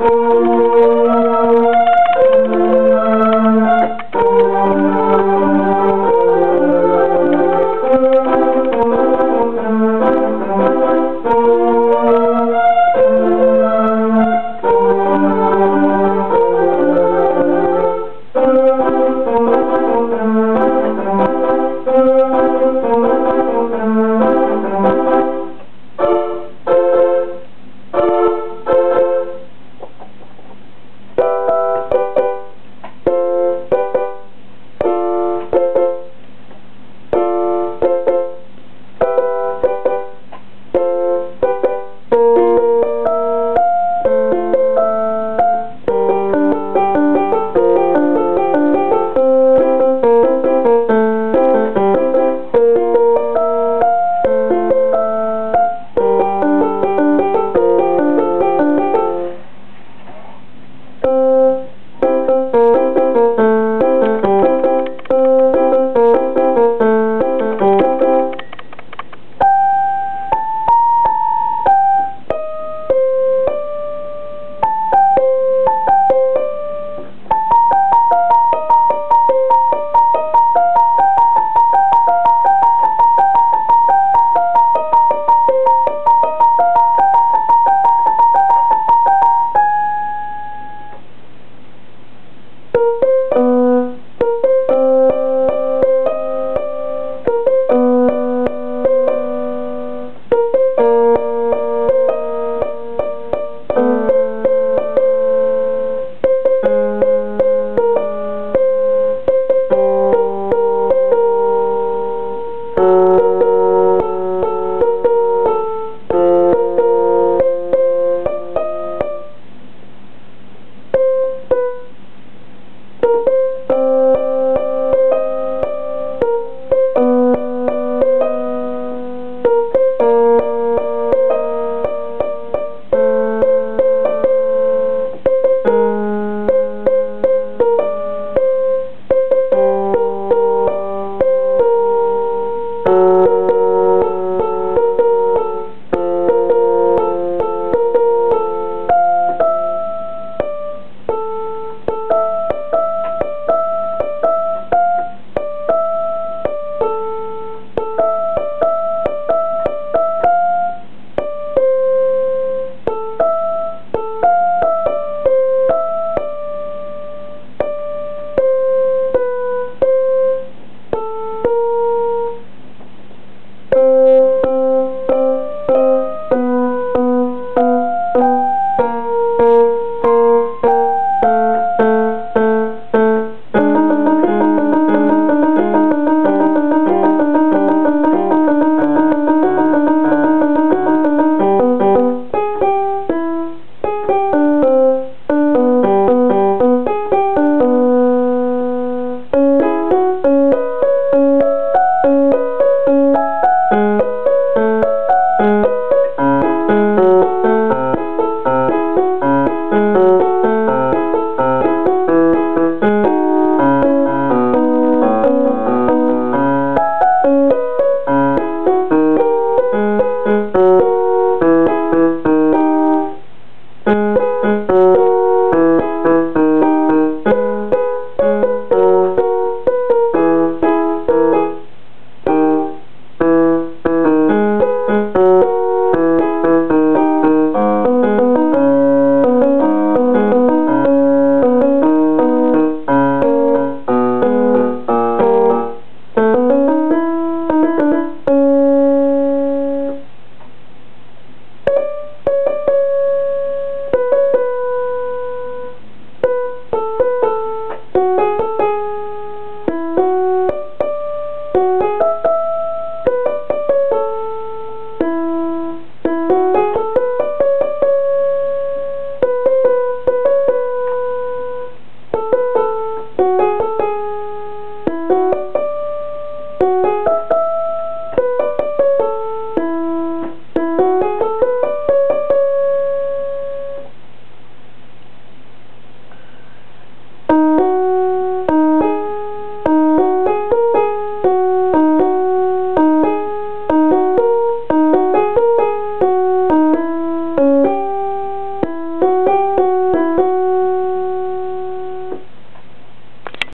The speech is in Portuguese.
Música Thank you.